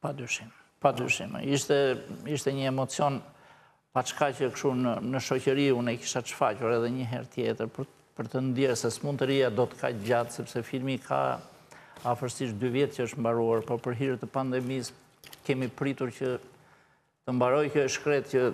Pa dyshim, pa dyshim. Ishte një emocion paçka që kështu në shoqëri, unë e kisha shfaqur edhe një herë tjetër, për të ndjerë se s'mund të rrija dot kaq gjatë, sepse filmi ka afërsisht dy vjet që është mbaruar, por për hir të pandemisë kemi pritur që Të mbarojë kjo e shkretë që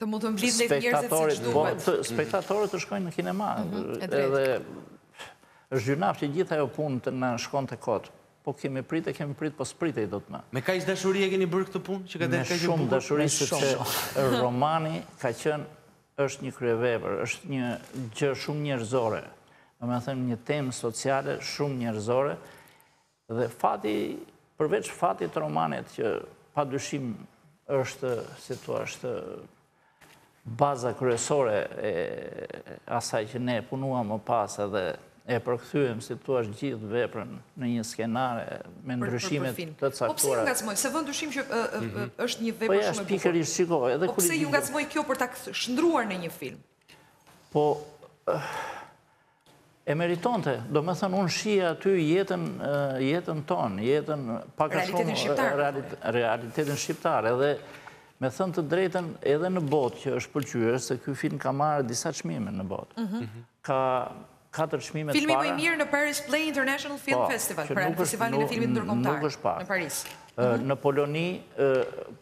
të mund të mblidheshin njerëzit siç duhet. Po, spektatorët të shkojnë në kinema. Mhm, e drejtë. Edhe është gjynaf që gjithë ajo punë të na shkonte kot. Po kemi pritë, kemi pritë, po s'pritej dot më. Me kaq dashuri e keni bërë këtë punë që ka dhe ka shumë dashuri sepse romani ka qenë është një kryevepër, është një gjë shumë njerëzore. Domethënë një temë sociale shumë njerëzore. Dhe fati, përveç fatit të romanit që pa dyshim është, si të thuash, është baza kryesore e asaj që ne punuam më pas edhe e përkthyem si të thuash gjithë veprën në një skenar me ndryshime të caktuara. Po pse ju ngacmoi? S'e vë në dyshim që mhm. është një vepër po shumë e bukur. Po është pikërisht shiko, edhe kur po pse ju ngacmoi kjo për ta shndërruar në një film? Po E meritonte, domethënë unë shihja aty jetën, jetën tonë, jetën pak a shumë... Realitetin shqiptar. Realitetin shqiptar, edhe me thënë të drejtën edhe në botë që është pëlqyër, se ky film ka marrë disa çmime në botë. Mhm. Mhm. Ka katër çmime të para... Filmi më i mirë në Paris Play International Film po, Festival, pra në festivalin e filmit ndërkombëtar në Paris. Në Poloni,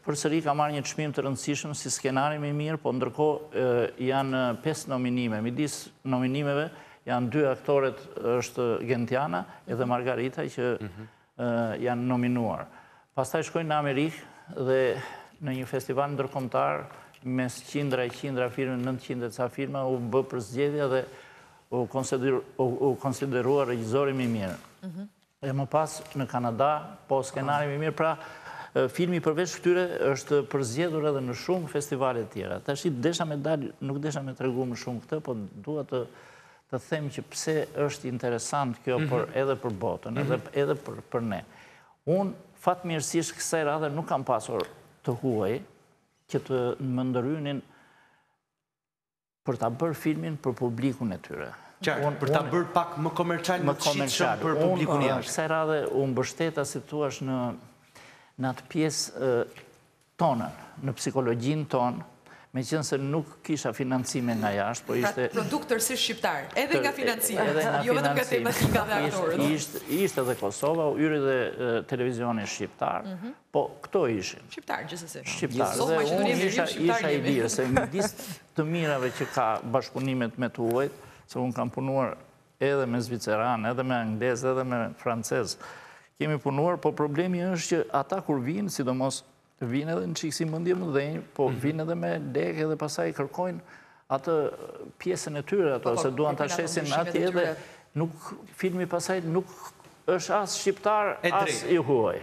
përsëri ka marrë një çmim të rëndësishëm si skenari më i mirë, po ndërkohë janë pesë nominime. Midis nominimeve janë dy aktoret, është Gentiana edhe Margarita që janë nominuar. Pastaj shkojnë në Amerikë dhe në një festival ndërkombëtar mes qindra e qindra filmave, 900 e ca filma, u bë përzgjedhja dhe u konsiderua regjizori më i mirë. E më pas në Kanada, po skenari më i mirë, pra filmi përveç këtyre është përzgjedhur edhe në shumë festivale të tjera. Tashi desha me dal, nuk desha me tregu më shumë këtë, po dua të të them që pse është interesant kjo mhm. për edhe për botën, edhe mhm. edhe për për ne. Unë fatmirësisht kësaj radhe nuk kam pasur të huaj që të më ndërhynin Për ta bërë filmin për publikun e tyre. Qartë, për ta bërë pak më komercial, më të shitshëm për publikun jashtë. Unë kësaj radhe u mbështeta si të thuash në atë pjesë tonën, në psikologjinë tonë, meqenëse nuk kisha financime nga jashtë, po pra, ishte Pra produkt tërësisht shqiptar, edhe nga financimi, jo vetëm nga tematika dhe aktorët. Ishte edhe Kosova, hyri dhe televizioni shqiptar, mhm. Po, këto ishin. Shqiptarë, gjithsesi. Shqiptarë. Sot, Maqedonia e Veriut, Shqiptarë jemi. Unë isha i lirë, se në dis të mirave që ka bashkëpunimet me të huajt, se unë kam punuar edhe me zviceranë, edhe me anglezë, edhe me francezë, kemi punuar, po problemi është që ata kur vijnë, sidomos vijnë edhe një çikë si mendjemëdhenj, po mhm. vijnë edhe me lekë edhe pastaj kërkojnë atë pjesën e tyre ato, po, po, se duan ta shesin atje dhe nuk, filmi pastaj nuk është as shqiptar, as i huaj.